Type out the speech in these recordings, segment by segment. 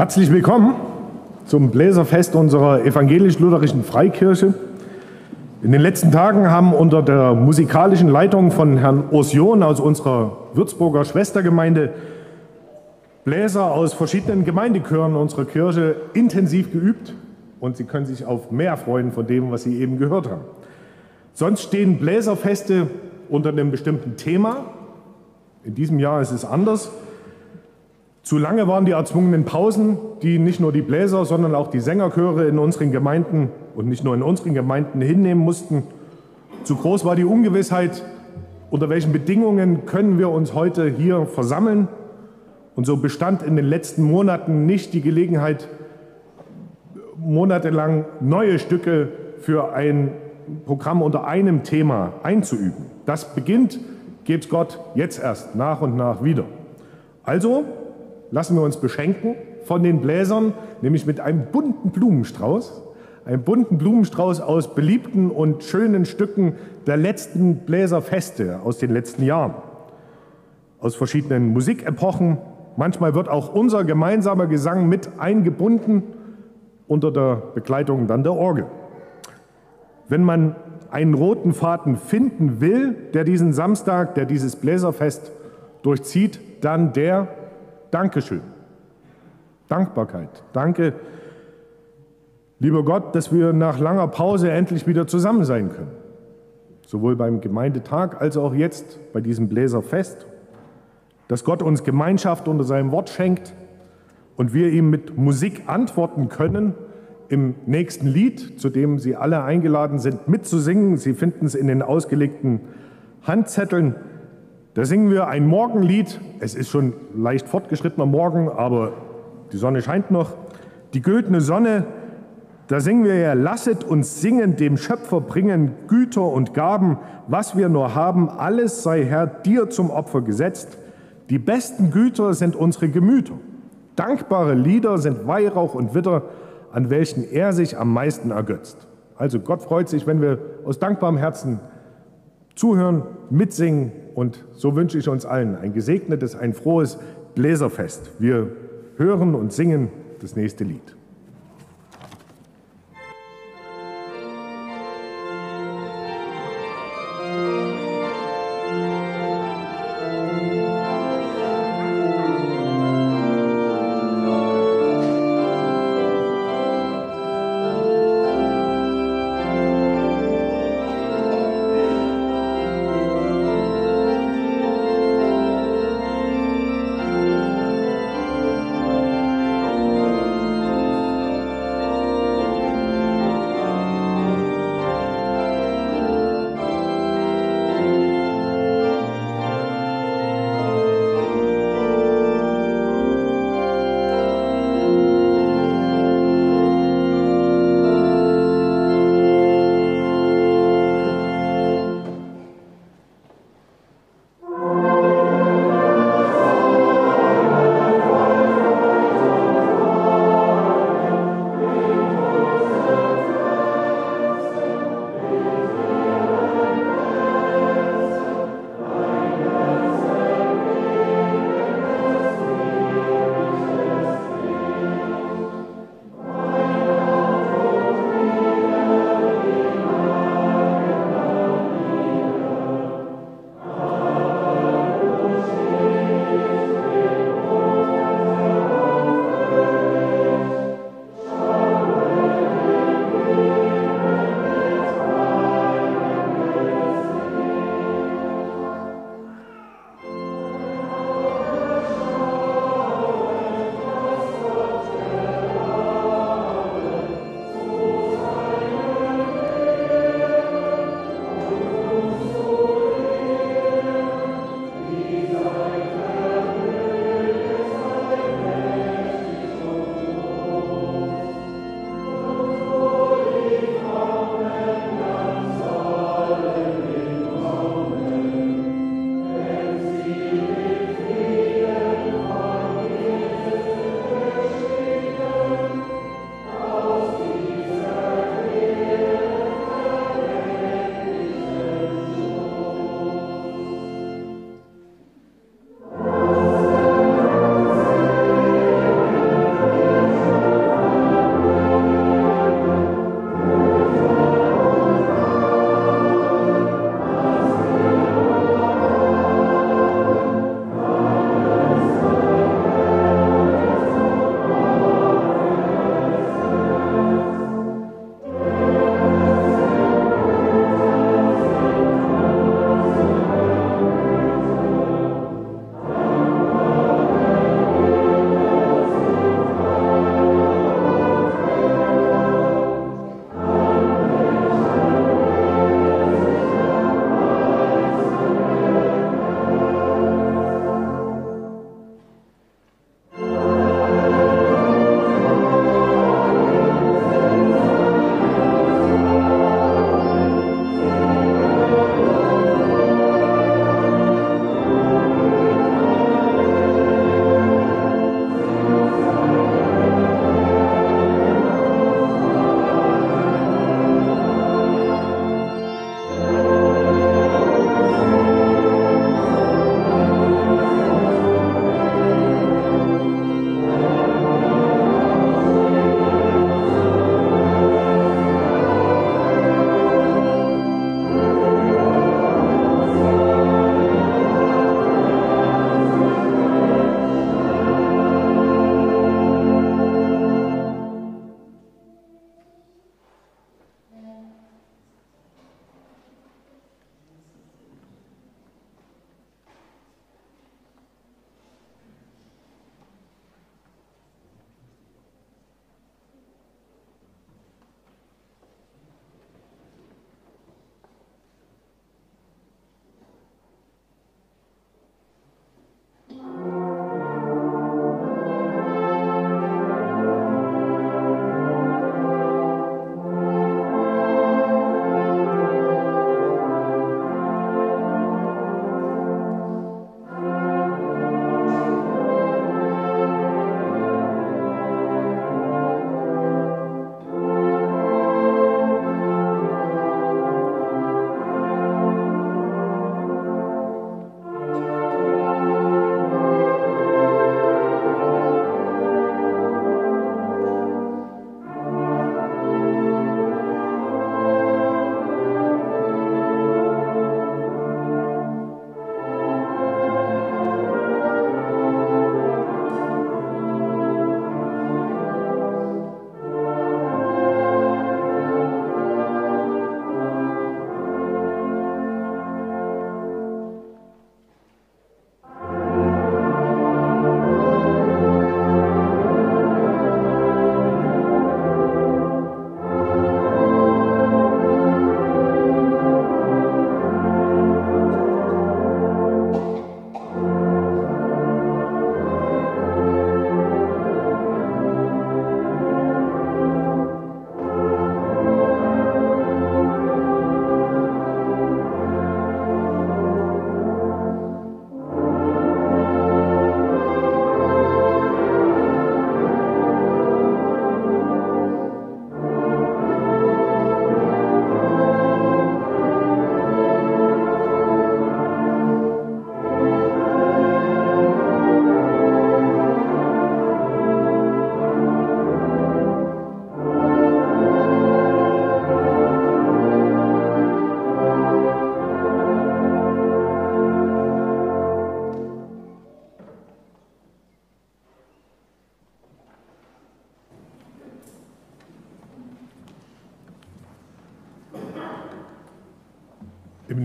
Herzlich willkommen zum Bläserfest unserer evangelisch-lutherischen Freikirche. In den letzten Tagen haben unter der musikalischen Leitung von Herrn Ursion aus unserer Würzburger Schwestergemeinde Bläser aus verschiedenen Gemeindechören unserer Kirche intensiv geübt und Sie können sich auf mehr freuen von dem, was Sie eben gehört haben. Sonst stehen Bläserfeste unter einem bestimmten Thema. In diesem Jahr ist es anders. Zu lange waren die erzwungenen Pausen, die nicht nur die Bläser, sondern auch die Sängerchöre in unseren Gemeinden und nicht nur in unseren Gemeinden hinnehmen mussten. Zu groß war die Ungewissheit, unter welchen Bedingungen können wir uns heute hier versammeln. Und so bestand in den letzten Monaten nicht die Gelegenheit, monatelang neue Stücke für ein Programm unter einem Thema einzuüben. Das beginnt, gebt Gott jetzt erst nach und nach wieder. Also lassen wir uns beschenken von den Bläsern, nämlich mit einem bunten Blumenstrauß, einem bunten Blumenstrauß aus beliebten und schönen Stücken der letzten Bläserfeste aus den letzten Jahren, aus verschiedenen Musikepochen. Manchmal wird auch unser gemeinsamer Gesang mit eingebunden unter der Begleitung dann der Orgel. Wenn man einen roten Faden finden will, der diesen Samstag, der dieses Bläserfest durchzieht, dann der Dankeschön. Dankbarkeit. Danke, lieber Gott, dass wir nach langer Pause endlich wieder zusammen sein können. Sowohl beim Gemeindetag als auch jetzt bei diesem Bläserfest. Dass Gott uns Gemeinschaft unter seinem Wort schenkt und wir ihm mit Musik antworten können im nächsten Lied, zu dem Sie alle eingeladen sind, mitzusingen. Sie finden es in den ausgelegten Handzetteln. Da singen wir ein Morgenlied. Es ist schon leicht fortgeschrittener Morgen, aber die Sonne scheint noch. Die güldene Sonne, da singen wir ja, lasset uns singen, dem Schöpfer bringen Güter und Gaben, was wir nur haben, alles sei Herr dir zum Opfer gesetzt. Die besten Güter sind unsere Gemüter. Dankbare Lieder sind Weihrauch und Witter, an welchen er sich am meisten ergötzt. Also Gott freut sich, wenn wir aus dankbarem Herzen zuhören, mitsingen und so wünsche ich uns allen ein gesegnetes, ein frohes Bläserfest. Wir hören und singen das nächste Lied.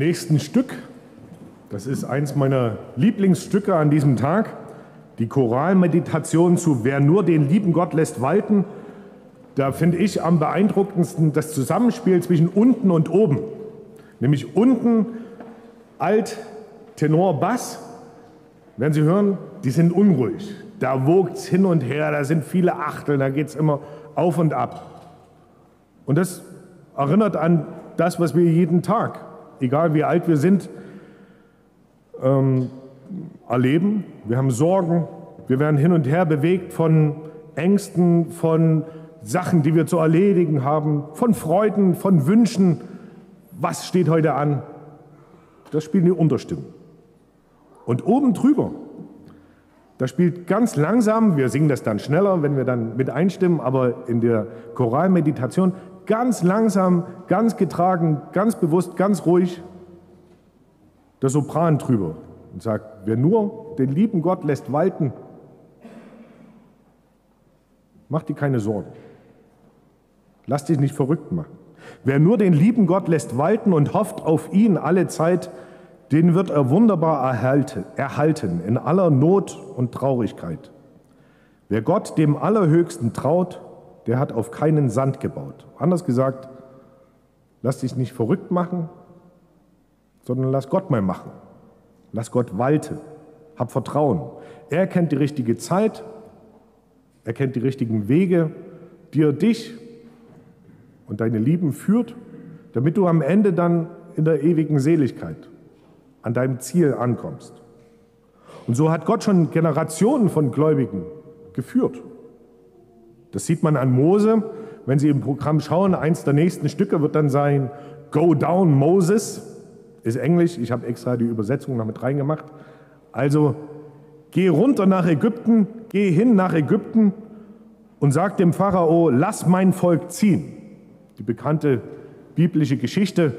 Nächsten Stück, das ist eins meiner Lieblingsstücke an diesem Tag, die Choralmeditation zu Wer nur den lieben Gott lässt walten, da finde ich am beeindruckendsten das Zusammenspiel zwischen unten und oben. Nämlich unten Alt, Tenor, Bass. Werden Sie hören, die sind unruhig. Da wogt es hin und her, da sind viele Achteln, da geht es immer auf und ab. Und das erinnert an das, was wir jeden Tag, egal wie alt wir sind, ähm, erleben. Wir haben Sorgen, wir werden hin und her bewegt von Ängsten, von Sachen, die wir zu erledigen haben, von Freuden, von Wünschen. Was steht heute an? Das spielen die Unterstimmen. Und oben drüber, da spielt ganz langsam, wir singen das dann schneller, wenn wir dann mit einstimmen, aber in der Choralmeditation ganz langsam, ganz getragen, ganz bewusst, ganz ruhig der Sopran drüber und sagt, wer nur den lieben Gott lässt walten, mach dir keine Sorgen. Lass dich nicht verrückt machen. Wer nur den lieben Gott lässt walten und hofft auf ihn alle Zeit, den wird er wunderbar erhalten in aller Not und Traurigkeit. Wer Gott dem Allerhöchsten traut, der hat auf keinen Sand gebaut. Anders gesagt, lass dich nicht verrückt machen, sondern lass Gott mal machen. Lass Gott walten. Hab Vertrauen. Er kennt die richtige Zeit, er kennt die richtigen Wege, die er dich und deine Lieben führt, damit du am Ende dann in der ewigen Seligkeit an deinem Ziel ankommst. Und so hat Gott schon Generationen von Gläubigen geführt. Das sieht man an Mose. Wenn Sie im Programm schauen, eins der nächsten Stücke wird dann sein Go Down Moses. Ist Englisch, ich habe extra die Übersetzung noch mit reingemacht. Also geh runter nach Ägypten, geh hin nach Ägypten und sag dem Pharao, lass mein Volk ziehen. Die bekannte biblische Geschichte.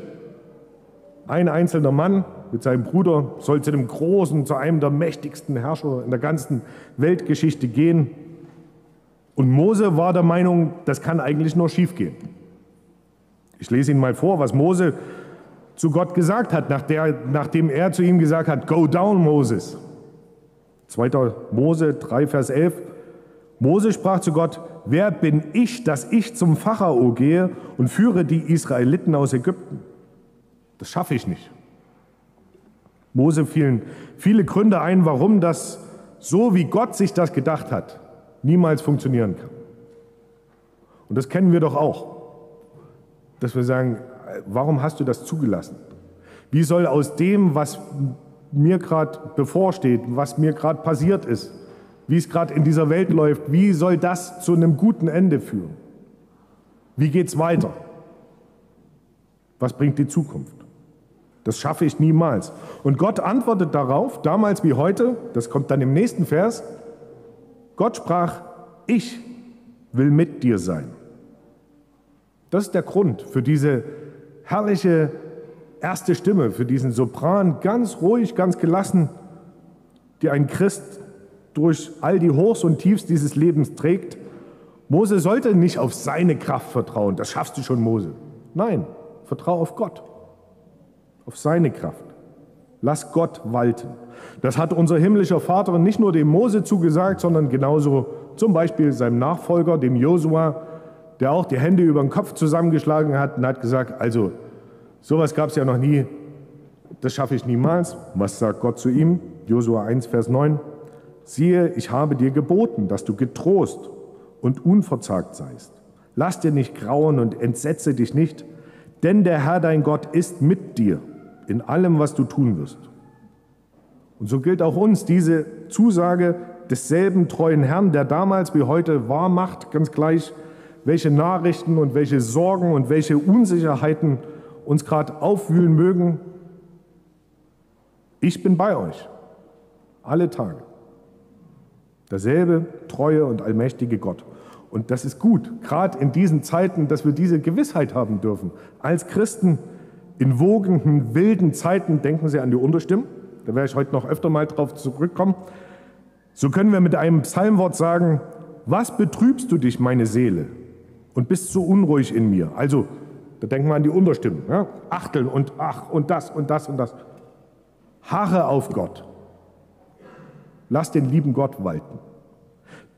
Ein einzelner Mann mit seinem Bruder soll zu dem großen, zu einem der mächtigsten Herrscher in der ganzen Weltgeschichte gehen. Und Mose war der Meinung, das kann eigentlich nur schiefgehen. Ich lese Ihnen mal vor, was Mose zu Gott gesagt hat, nachdem er zu ihm gesagt hat, Go down, Moses. 2. Mose 3, Vers 11. Mose sprach zu Gott, wer bin ich, dass ich zum Pharao gehe und führe die Israeliten aus Ägypten? Das schaffe ich nicht. Mose fielen viele Gründe ein, warum das so, wie Gott sich das gedacht hat, niemals funktionieren kann. Und das kennen wir doch auch, dass wir sagen, warum hast du das zugelassen? Wie soll aus dem, was mir gerade bevorsteht, was mir gerade passiert ist, wie es gerade in dieser Welt läuft, wie soll das zu einem guten Ende führen? Wie geht es weiter? Was bringt die Zukunft? Das schaffe ich niemals. Und Gott antwortet darauf, damals wie heute, das kommt dann im nächsten Vers, Gott sprach, ich will mit dir sein. Das ist der Grund für diese herrliche erste Stimme, für diesen Sopran, ganz ruhig, ganz gelassen, die ein Christ durch all die Hochs und Tiefs dieses Lebens trägt. Mose sollte nicht auf seine Kraft vertrauen, das schaffst du schon, Mose. Nein, vertraue auf Gott, auf seine Kraft. Lass Gott walten. Das hat unser himmlischer Vater nicht nur dem Mose zugesagt, sondern genauso zum Beispiel seinem Nachfolger, dem Josua, der auch die Hände über den Kopf zusammengeschlagen hat und hat gesagt, also sowas gab es ja noch nie, das schaffe ich niemals. Was sagt Gott zu ihm? Josua 1, Vers 9 siehe, ich habe dir geboten, dass du getrost und unverzagt seist. Lass dir nicht grauen und entsetze dich nicht, denn der Herr dein Gott ist mit dir in allem, was du tun wirst. Und so gilt auch uns diese Zusage desselben treuen Herrn, der damals wie heute wahr macht, ganz gleich, welche Nachrichten und welche Sorgen und welche Unsicherheiten uns gerade aufwühlen mögen. Ich bin bei euch, alle Tage. Derselbe treue und allmächtige Gott. Und das ist gut, gerade in diesen Zeiten, dass wir diese Gewissheit haben dürfen. Als Christen in wogenden, wilden Zeiten, denken Sie an die Unterstimmen, da werde ich heute noch öfter mal drauf zurückkommen. So können wir mit einem Psalmwort sagen, was betrübst du dich, meine Seele, und bist so unruhig in mir? Also Da denken wir an die Unterstimmen. Ja? Achteln und ach und das und das und das. Harre auf Gott. Lass den lieben Gott walten.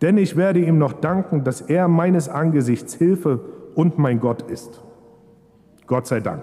Denn ich werde ihm noch danken, dass er meines Angesichts Hilfe und mein Gott ist. Gott sei Dank.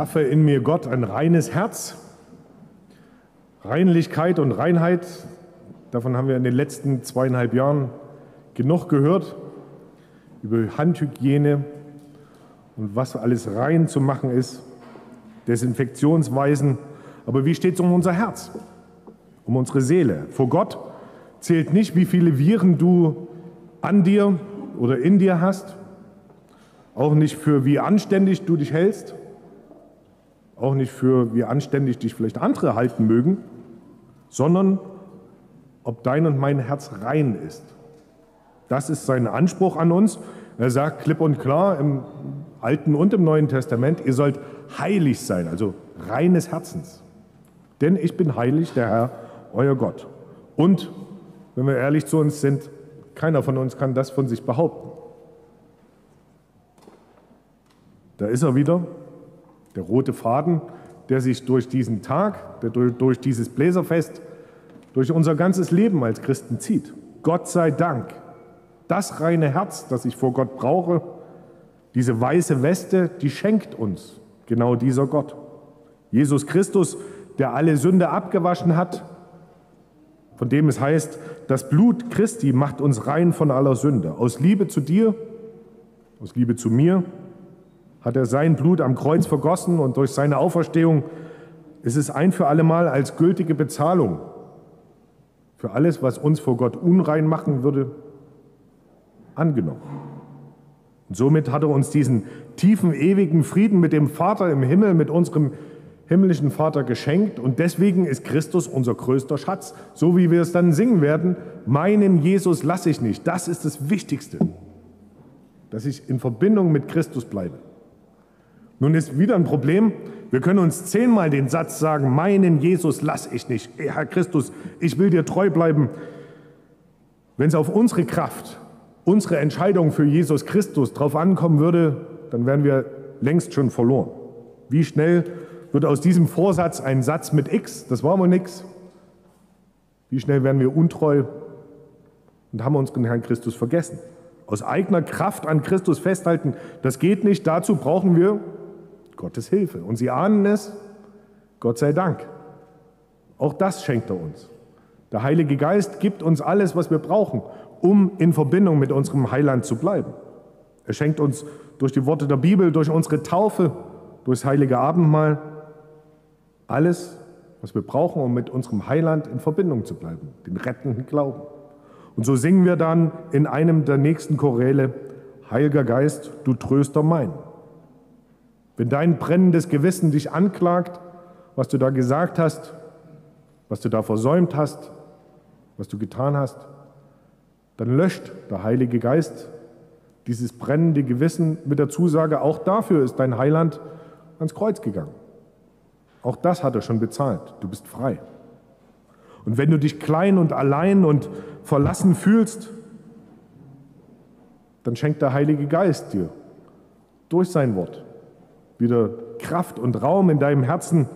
Schaffe in mir Gott ein reines Herz. Reinlichkeit und Reinheit, davon haben wir in den letzten zweieinhalb Jahren genug gehört, über Handhygiene und was alles rein zu machen ist, Desinfektionsweisen. Aber wie steht es um unser Herz, um unsere Seele? Vor Gott zählt nicht, wie viele Viren du an dir oder in dir hast, auch nicht für wie anständig du dich hältst, auch nicht für wie anständig dich vielleicht andere halten mögen, sondern ob dein und mein Herz rein ist. Das ist sein Anspruch an uns. Er sagt klipp und klar im Alten und im Neuen Testament, ihr sollt heilig sein, also reines Herzens. Denn ich bin heilig, der Herr, euer Gott. Und, wenn wir ehrlich zu uns sind, keiner von uns kann das von sich behaupten. Da ist er wieder, der rote Faden, der sich durch diesen Tag, der durch dieses Bläserfest, durch unser ganzes Leben als Christen zieht. Gott sei Dank. Das reine Herz, das ich vor Gott brauche, diese weiße Weste, die schenkt uns genau dieser Gott. Jesus Christus, der alle Sünde abgewaschen hat, von dem es heißt, das Blut Christi macht uns rein von aller Sünde. Aus Liebe zu dir, aus Liebe zu mir, hat er sein Blut am Kreuz vergossen und durch seine Auferstehung ist es ein für allemal als gültige Bezahlung für alles, was uns vor Gott unrein machen würde, angenommen. Und somit hat er uns diesen tiefen, ewigen Frieden mit dem Vater im Himmel, mit unserem himmlischen Vater geschenkt. Und deswegen ist Christus unser größter Schatz. So wie wir es dann singen werden, meinen Jesus lasse ich nicht. Das ist das Wichtigste, dass ich in Verbindung mit Christus bleibe. Nun ist wieder ein Problem. Wir können uns zehnmal den Satz sagen, meinen Jesus lass ich nicht. Herr Christus, ich will dir treu bleiben. Wenn es auf unsere Kraft, unsere Entscheidung für Jesus Christus drauf ankommen würde, dann wären wir längst schon verloren. Wie schnell wird aus diesem Vorsatz ein Satz mit X? Das war mal nix. Wie schnell werden wir untreu und haben unseren Herrn Christus vergessen? Aus eigener Kraft an Christus festhalten, das geht nicht. Dazu brauchen wir Gottes Hilfe. Und Sie ahnen es, Gott sei Dank. Auch das schenkt er uns. Der Heilige Geist gibt uns alles, was wir brauchen, um in Verbindung mit unserem Heiland zu bleiben. Er schenkt uns durch die Worte der Bibel, durch unsere Taufe, durchs heilige Abendmahl alles, was wir brauchen, um mit unserem Heiland in Verbindung zu bleiben, den rettenden Glauben. Und so singen wir dann in einem der nächsten Choräle, Heiliger Geist, du Tröster mein. Wenn dein brennendes Gewissen dich anklagt, was du da gesagt hast, was du da versäumt hast, was du getan hast, dann löscht der Heilige Geist dieses brennende Gewissen mit der Zusage, auch dafür ist dein Heiland ans Kreuz gegangen. Auch das hat er schon bezahlt. Du bist frei. Und wenn du dich klein und allein und verlassen fühlst, dann schenkt der Heilige Geist dir durch sein Wort wieder Kraft und Raum in deinem Herzen,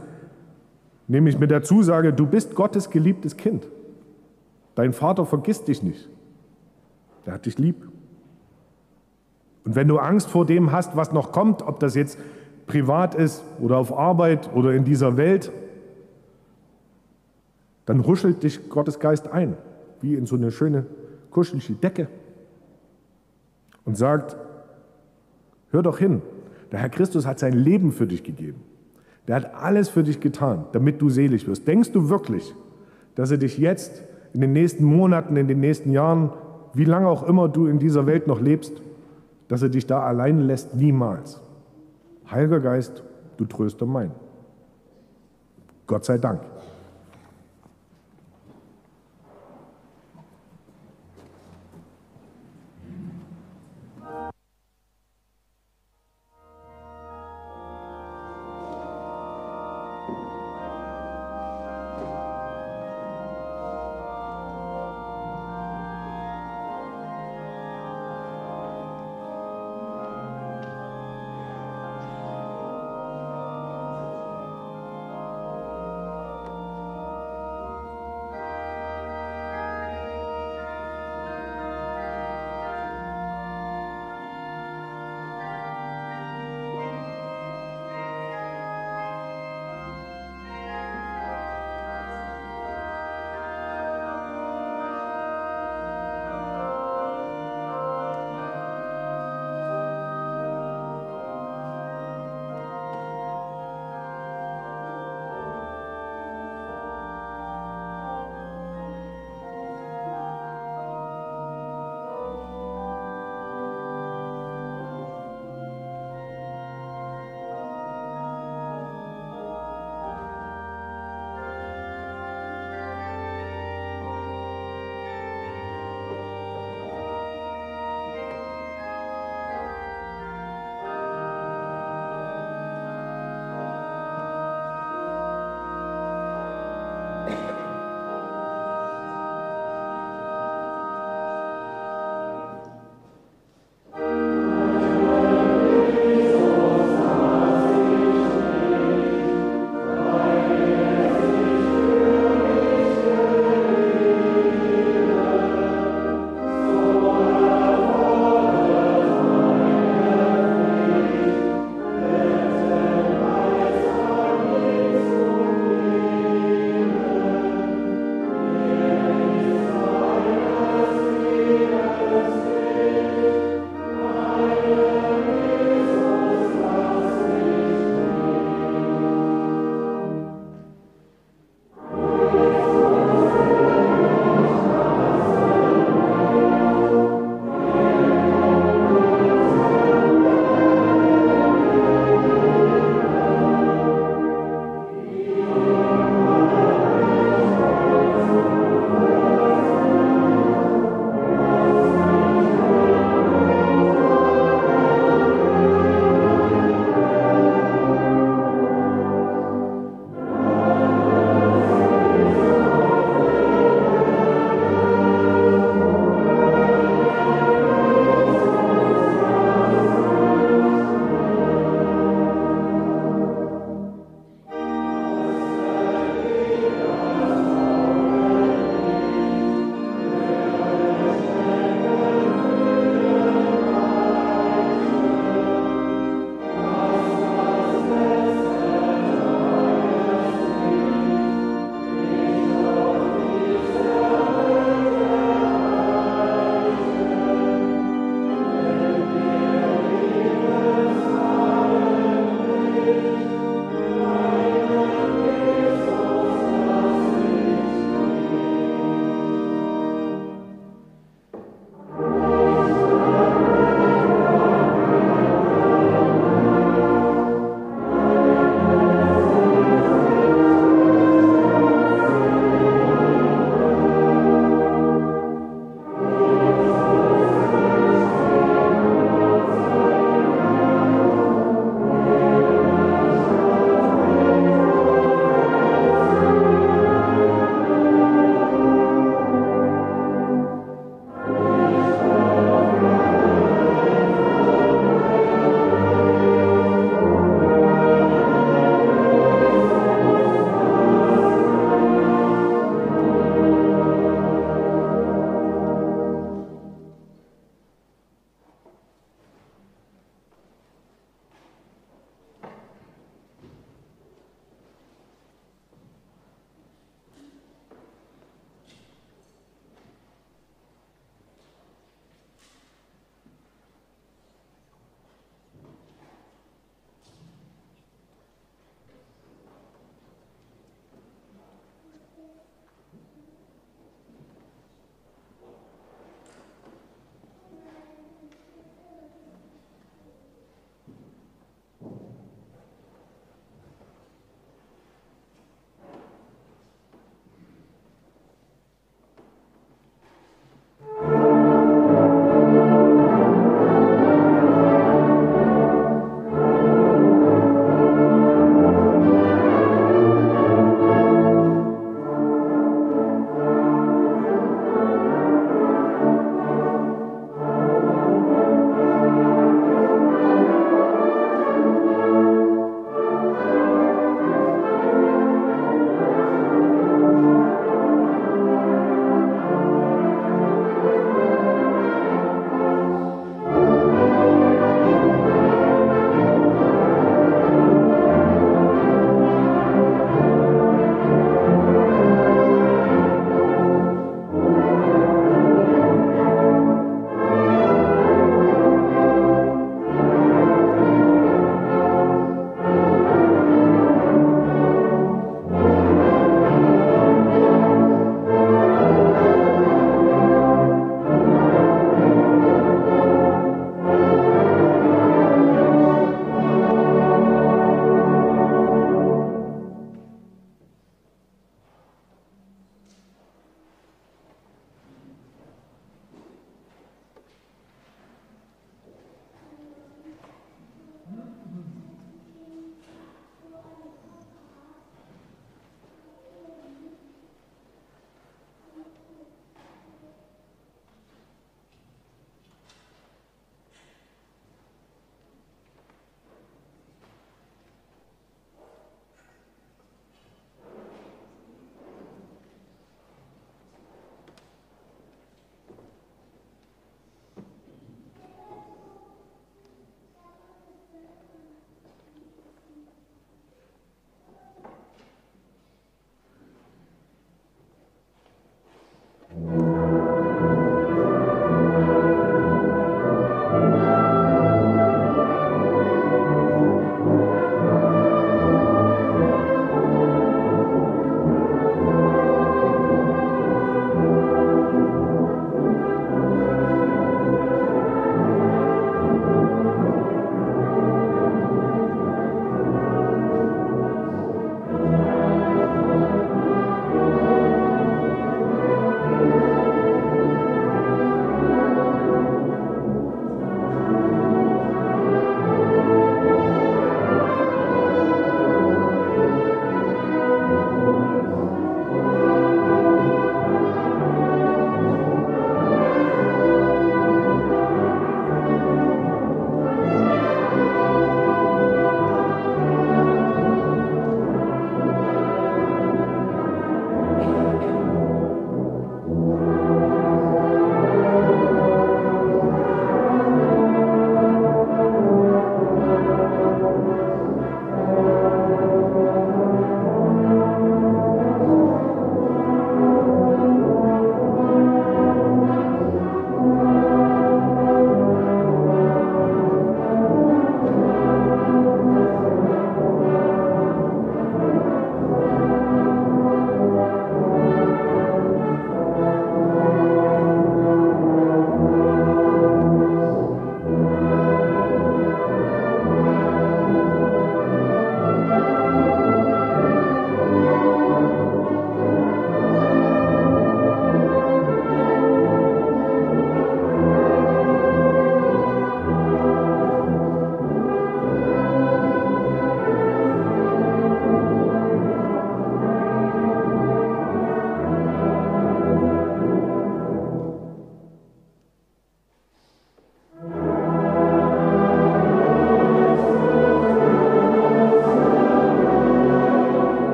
nämlich mit der Zusage, du bist Gottes geliebtes Kind. Dein Vater vergisst dich nicht. Er hat dich lieb. Und wenn du Angst vor dem hast, was noch kommt, ob das jetzt privat ist oder auf Arbeit oder in dieser Welt, dann ruschelt dich Gottes Geist ein, wie in so eine schöne kuschelige Decke und sagt, hör doch hin, der Herr Christus hat sein Leben für dich gegeben. Der hat alles für dich getan, damit du selig wirst. Denkst du wirklich, dass er dich jetzt in den nächsten Monaten, in den nächsten Jahren, wie lange auch immer du in dieser Welt noch lebst, dass er dich da allein lässt? Niemals. Heiliger Geist, du Tröster mein. Gott sei Dank.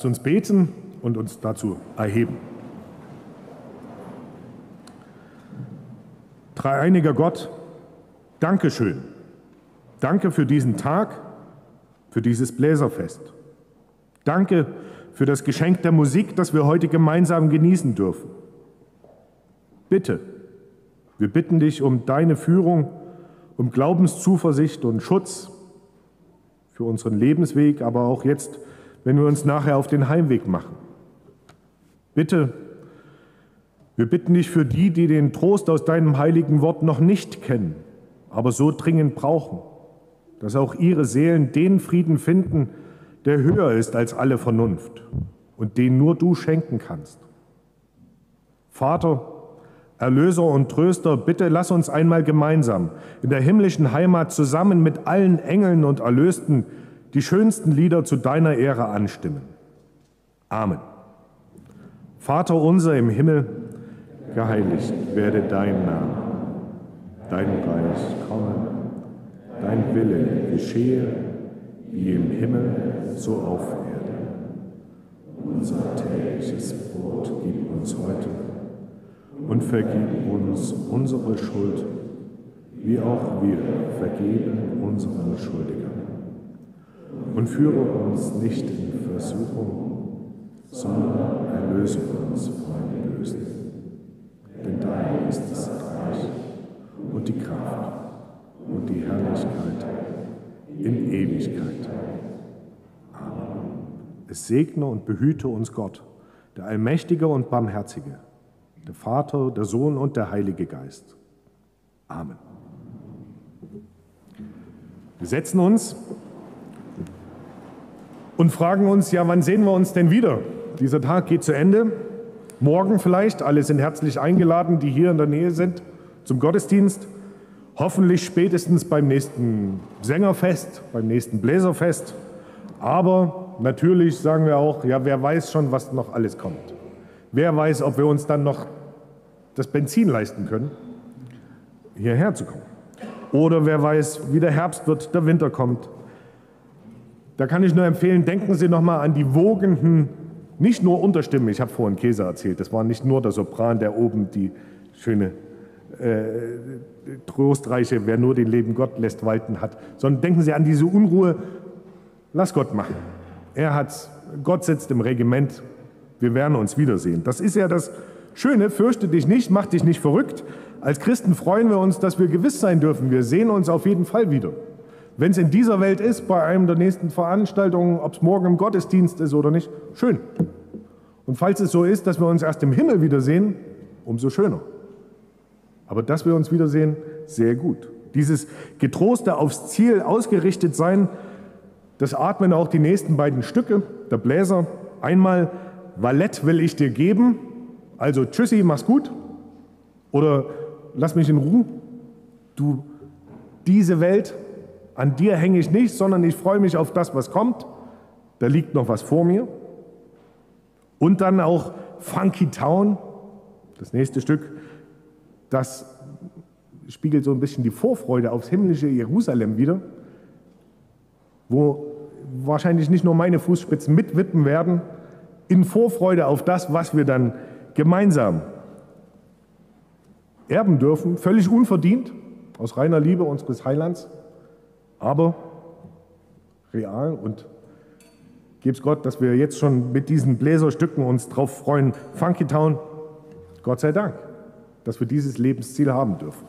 Lasst uns beten und uns dazu erheben. Dreieiniger Gott, Dankeschön. Danke für diesen Tag, für dieses Bläserfest. Danke für das Geschenk der Musik, das wir heute gemeinsam genießen dürfen. Bitte, wir bitten dich um deine Führung, um Glaubenszuversicht und Schutz für unseren Lebensweg, aber auch jetzt, wenn wir uns nachher auf den Heimweg machen. Bitte, wir bitten dich für die, die den Trost aus deinem heiligen Wort noch nicht kennen, aber so dringend brauchen, dass auch ihre Seelen den Frieden finden, der höher ist als alle Vernunft und den nur du schenken kannst. Vater, Erlöser und Tröster, bitte lass uns einmal gemeinsam in der himmlischen Heimat zusammen mit allen Engeln und Erlösten die schönsten Lieder zu deiner Ehre anstimmen. Amen. Vater unser im Himmel, geheiligt werde dein Name, dein Reich komme, dein Wille geschehe, wie im Himmel, so auf Erden. Unser tägliches Brot gib uns heute und vergib uns unsere Schuld, wie auch wir vergeben unseren Schuldigern. Und führe uns nicht in Versuchung, sondern erlöse uns von dem Bösen. Denn dein ist das Reich und die Kraft und die Herrlichkeit in Ewigkeit. Amen. Es segne und behüte uns Gott, der Allmächtige und Barmherzige der Vater, der Sohn und der Heilige Geist. Amen. Wir setzen uns und fragen uns, ja, wann sehen wir uns denn wieder? Dieser Tag geht zu Ende. Morgen vielleicht. Alle sind herzlich eingeladen, die hier in der Nähe sind, zum Gottesdienst. Hoffentlich spätestens beim nächsten Sängerfest, beim nächsten Bläserfest. Aber natürlich sagen wir auch, ja, wer weiß schon, was noch alles kommt. Wer weiß, ob wir uns dann noch das Benzin leisten können, hierher zu kommen. Oder wer weiß, wie der Herbst wird, der Winter kommt. Da kann ich nur empfehlen, denken Sie nochmal an die wogenden, nicht nur Unterstimmen, ich habe vorhin Käse erzählt, das war nicht nur der Sopran, der oben die schöne, äh, trostreiche, wer nur den Leben Gott lässt walten hat, sondern denken Sie an diese Unruhe, lass Gott machen. Er hat's, Gott sitzt im Regiment, wir werden uns wiedersehen. Das ist ja das Schöne, fürchte dich nicht, mach dich nicht verrückt. Als Christen freuen wir uns, dass wir gewiss sein dürfen, wir sehen uns auf jeden Fall wieder. Wenn es in dieser Welt ist, bei einem der nächsten Veranstaltungen, ob es morgen im Gottesdienst ist oder nicht, schön. Und falls es so ist, dass wir uns erst im Himmel wiedersehen, umso schöner. Aber dass wir uns wiedersehen, sehr gut. Dieses getroste aufs Ziel ausgerichtet sein, das atmen auch die nächsten beiden Stücke, der Bläser. Einmal Valett will ich dir geben, also tschüssi, mach's gut oder lass mich in Ruhe. Du, diese Welt, an dir hänge ich nicht, sondern ich freue mich auf das, was kommt. Da liegt noch was vor mir. Und dann auch Funky Town, das nächste Stück, das spiegelt so ein bisschen die Vorfreude aufs himmlische Jerusalem wieder, wo wahrscheinlich nicht nur meine Fußspitzen mitwippen werden, in Vorfreude auf das, was wir dann gemeinsam erben dürfen, völlig unverdient, aus reiner Liebe unseres Heilands, aber real und geb's Gott, dass wir jetzt schon mit diesen Bläserstücken uns drauf freuen. Funky Town, Gott sei Dank, dass wir dieses Lebensziel haben dürfen.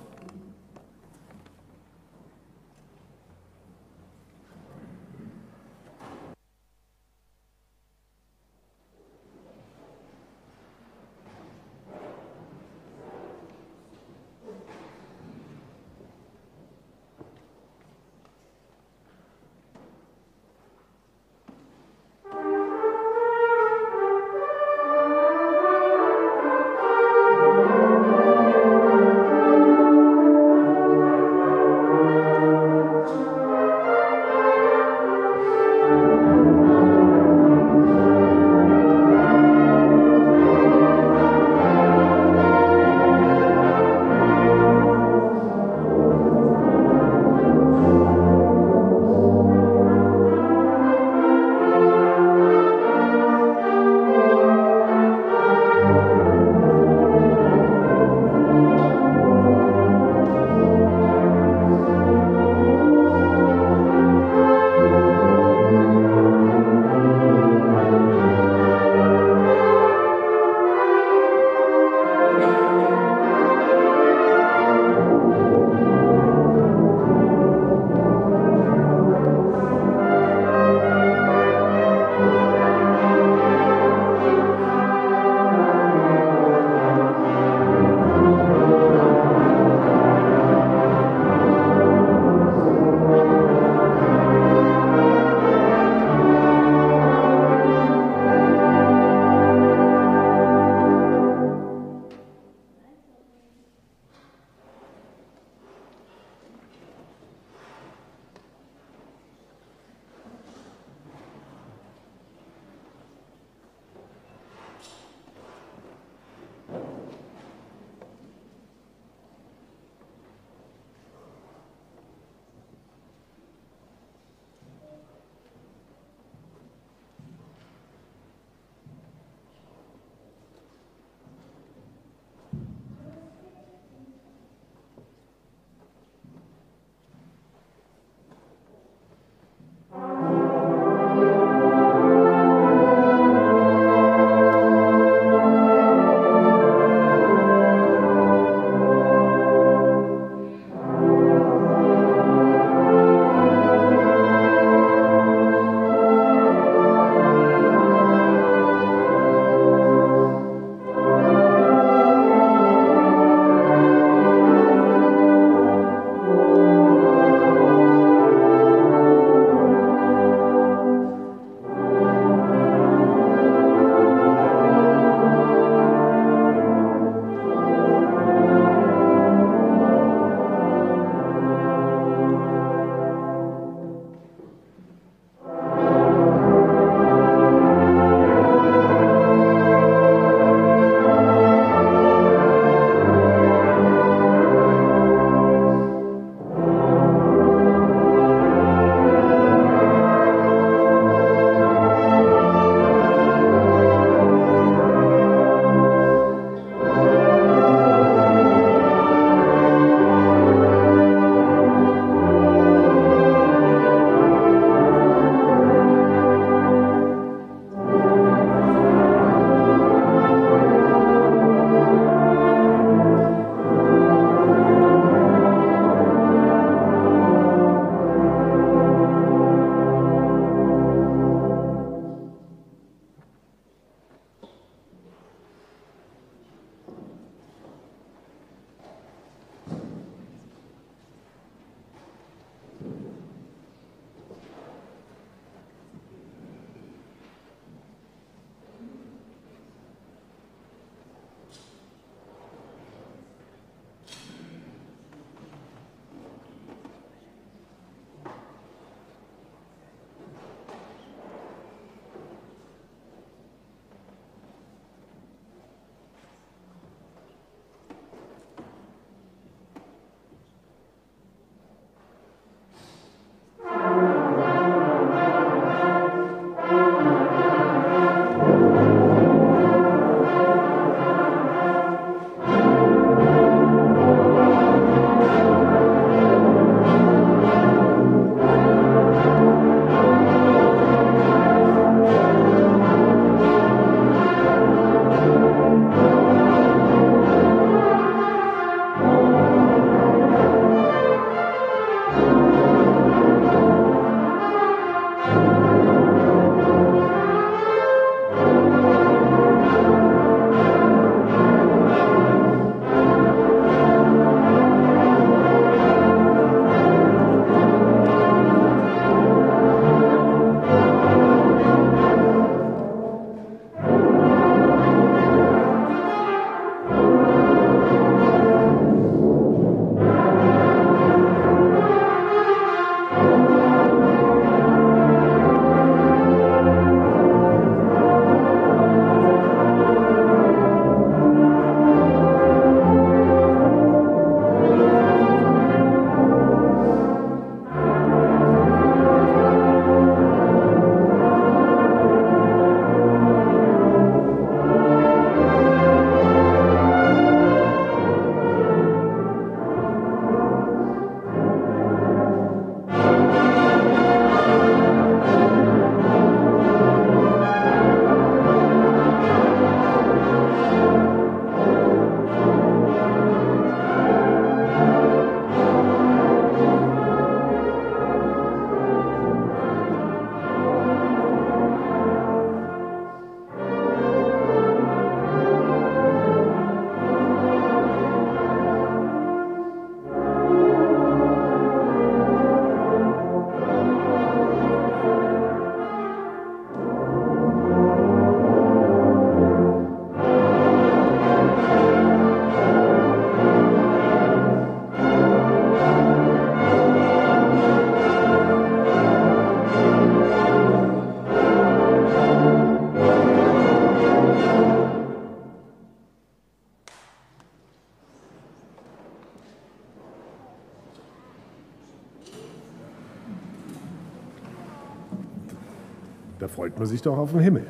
Man sich doch auf den Himmel.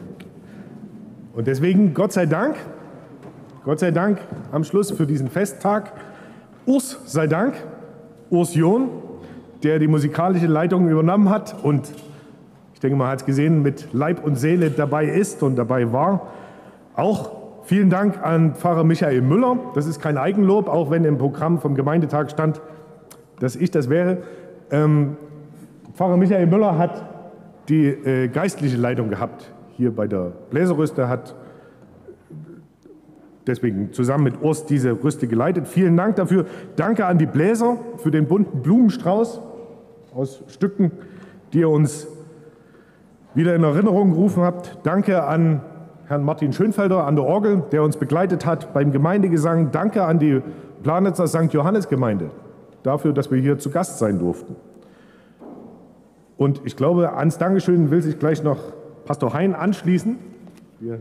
Und deswegen, Gott sei Dank, Gott sei Dank am Schluss für diesen Festtag. Urs sei Dank, Urs John, der die musikalische Leitung übernommen hat und ich denke, man hat es gesehen, mit Leib und Seele dabei ist und dabei war. Auch vielen Dank an Pfarrer Michael Müller. Das ist kein Eigenlob, auch wenn im Programm vom Gemeindetag stand, dass ich das wäre. Ähm, Pfarrer Michael Müller hat die äh, geistliche Leitung gehabt hier bei der Bläserrüste, hat deswegen zusammen mit Urs diese Rüste geleitet. Vielen Dank dafür. Danke an die Bläser für den bunten Blumenstrauß aus Stücken, die ihr uns wieder in Erinnerung gerufen habt. Danke an Herrn Martin Schönfelder an der Orgel, der uns begleitet hat beim Gemeindegesang. Danke an die Planitzer St. Johannes Gemeinde dafür, dass wir hier zu Gast sein durften. Und ich glaube, ans Dankeschön will sich gleich noch Pastor Hein anschließen. Wir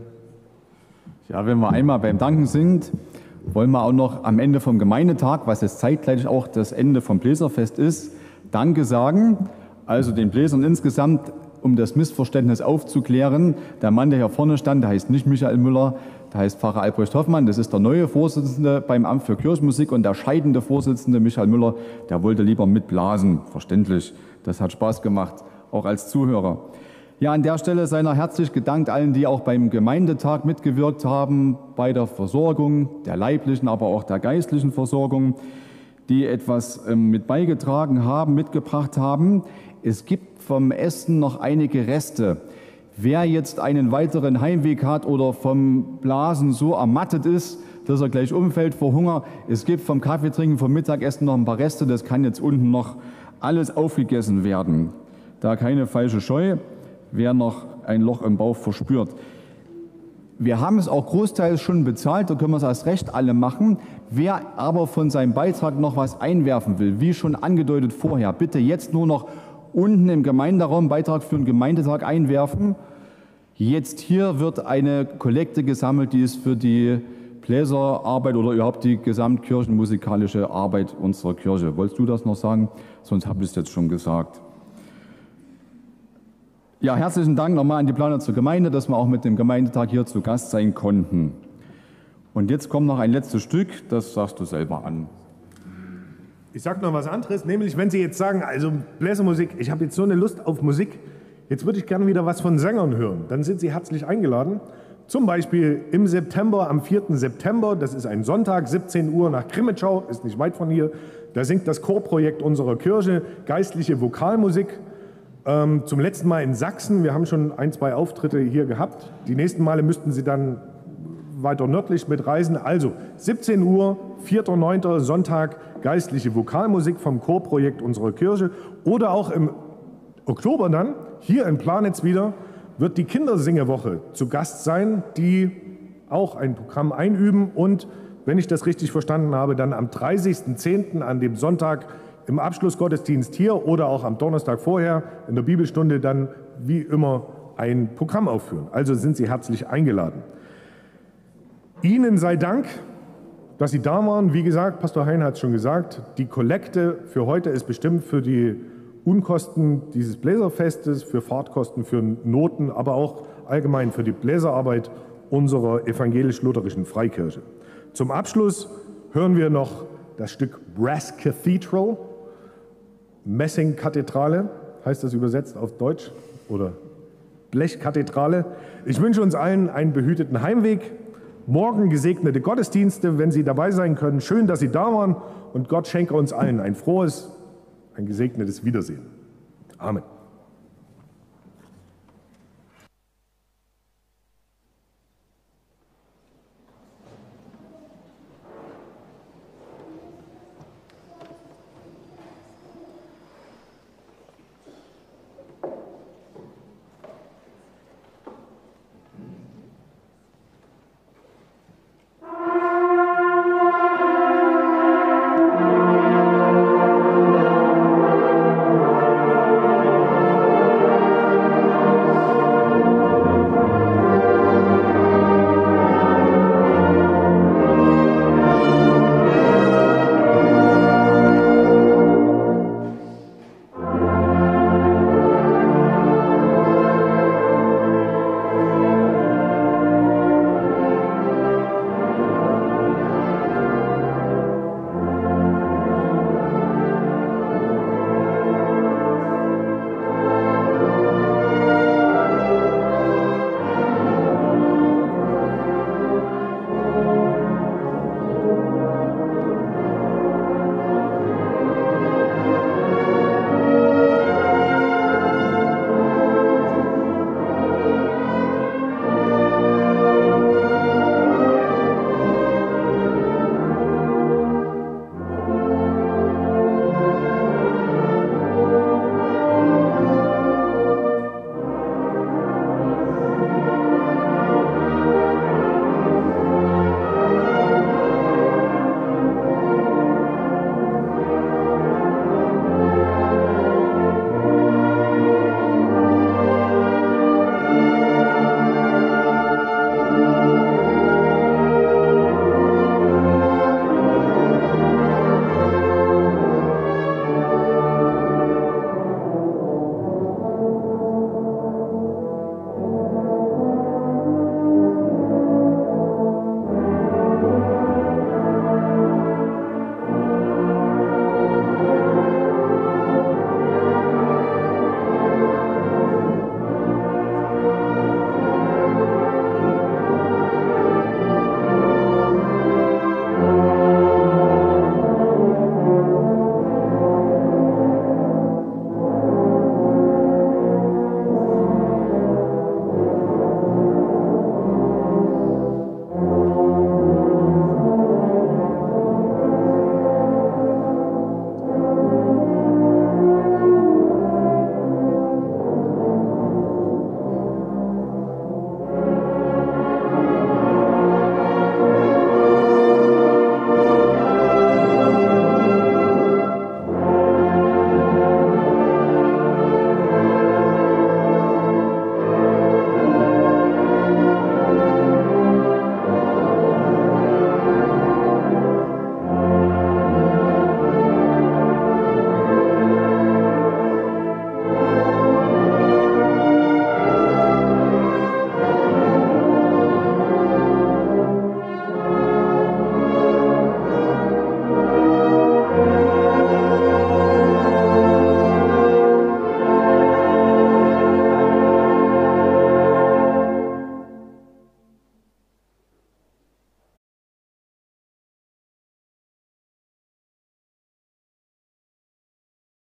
ja, wenn wir einmal beim Danken sind, wollen wir auch noch am Ende vom Gemeindetag, was jetzt zeitgleich auch das Ende vom Bläserfest ist, Danke sagen. Also den Bläsern insgesamt, um das Missverständnis aufzuklären. Der Mann, der hier vorne stand, der heißt nicht Michael Müller, der heißt Pfarrer Albrecht Hoffmann. Das ist der neue Vorsitzende beim Amt für Kirchenmusik und der scheidende Vorsitzende Michael Müller, der wollte lieber mitblasen. Verständlich. Das hat Spaß gemacht, auch als Zuhörer. Ja, an der Stelle sei noch herzlich gedankt allen, die auch beim Gemeindetag mitgewirkt haben, bei der Versorgung, der leiblichen, aber auch der geistlichen Versorgung, die etwas ähm, mit beigetragen haben, mitgebracht haben. Es gibt vom Essen noch einige Reste. Wer jetzt einen weiteren Heimweg hat oder vom Blasen so ermattet ist, dass er gleich umfällt vor Hunger, es gibt vom Kaffeetrinken, vom Mittagessen noch ein paar Reste, das kann jetzt unten noch alles aufgegessen werden. Da keine falsche Scheu wer noch ein Loch im Bauch verspürt. Wir haben es auch großteils schon bezahlt, da können wir es erst recht alle machen. Wer aber von seinem Beitrag noch was einwerfen will, wie schon angedeutet vorher, bitte jetzt nur noch unten im Gemeinderaum Beitrag für den Gemeindetag einwerfen. Jetzt hier wird eine Kollekte gesammelt, die ist für die Bläserarbeit oder überhaupt die gesamtkirchenmusikalische Arbeit unserer Kirche. Wolltest du das noch sagen? Sonst habe ich es jetzt schon gesagt. Ja, herzlichen Dank nochmal an die Planer zur Gemeinde, dass wir auch mit dem Gemeindetag hier zu Gast sein konnten. Und jetzt kommt noch ein letztes Stück, das sagst du selber an. Ich sage noch was anderes, nämlich wenn Sie jetzt sagen, also Bläsermusik, ich habe jetzt so eine Lust auf Musik, jetzt würde ich gerne wieder was von Sängern hören. Dann sind Sie herzlich eingeladen. Zum Beispiel im September, am 4. September, das ist ein Sonntag, 17 Uhr nach Krimitschau, ist nicht weit von hier. Da singt das Chorprojekt unserer Kirche geistliche Vokalmusik. Ähm, zum letzten Mal in Sachsen. Wir haben schon ein, zwei Auftritte hier gehabt. Die nächsten Male müssten Sie dann weiter nördlich mitreisen. Also 17 Uhr, 4.9. Sonntag, geistliche Vokalmusik vom Chorprojekt unserer Kirche. Oder auch im Oktober dann, hier in Planitz wieder, wird die Kindersingewoche zu Gast sein, die auch ein Programm einüben und, wenn ich das richtig verstanden habe, dann am 30.10. an dem Sonntag im Abschlussgottesdienst hier oder auch am Donnerstag vorher in der Bibelstunde dann wie immer ein Programm aufführen. Also sind Sie herzlich eingeladen. Ihnen sei Dank, dass Sie da waren. Wie gesagt, Pastor Hein hat es schon gesagt, die Kollekte für heute ist bestimmt für die Unkosten dieses Bläserfestes, für Fahrtkosten, für Noten, aber auch allgemein für die Bläserarbeit unserer evangelisch-lutherischen Freikirche. Zum Abschluss hören wir noch das Stück Brass Cathedral Messingkathedrale, heißt das übersetzt auf Deutsch, oder Blechkathedrale. Ich wünsche uns allen einen behüteten Heimweg, morgen gesegnete Gottesdienste, wenn Sie dabei sein können. Schön, dass Sie da waren und Gott schenke uns allen ein frohes, ein gesegnetes Wiedersehen. Amen.